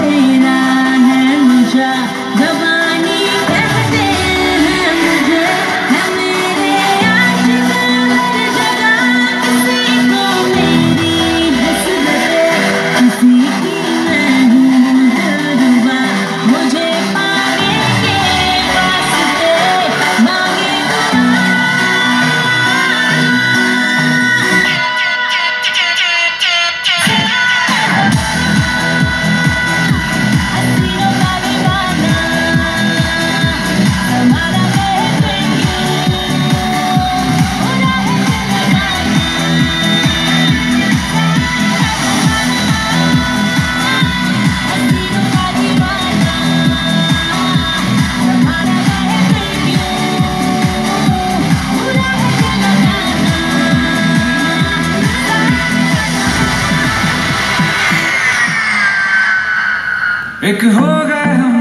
मेरा है मुझा दबा एक हो गए हम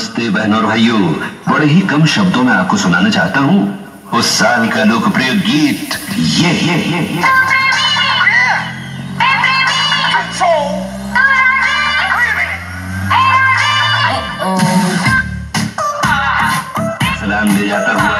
नमस्ते बहनों और भाइयों। बड़े ही कम शब्दों में आपको सुनाना चाहता हूँ। उस साल का लोकप्रिय गीत ये ये ये, ये। सलाम ले जाता हूँ।